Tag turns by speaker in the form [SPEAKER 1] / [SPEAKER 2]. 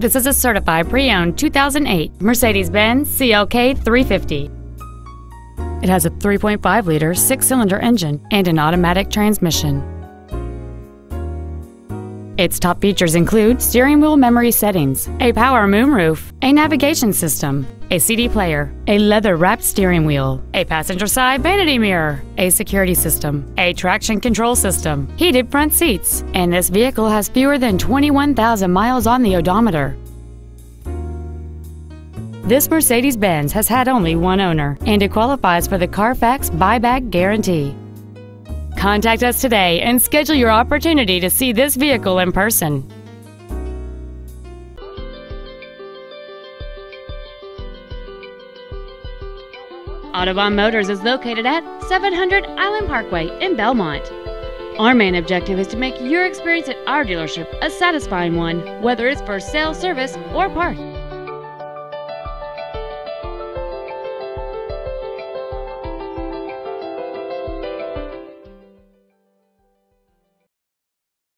[SPEAKER 1] This is a certified pre-owned 2008 Mercedes-Benz CLK 350. It has a 3.5-liter six-cylinder engine and an automatic transmission. Its top features include steering wheel memory settings, a power moonroof, a navigation system, a CD player, a leather-wrapped steering wheel, a passenger side vanity mirror, a security system, a traction control system, heated front seats, and this vehicle has fewer than 21,000 miles on the odometer. This Mercedes-Benz has had only one owner, and it qualifies for the Carfax buyback guarantee. Contact us today and schedule your opportunity to see this vehicle in person. Autobahn Motors is located at 700 Island Parkway in Belmont. Our main objective is to make your experience at our dealership a satisfying one, whether it's for sales, service, or parts.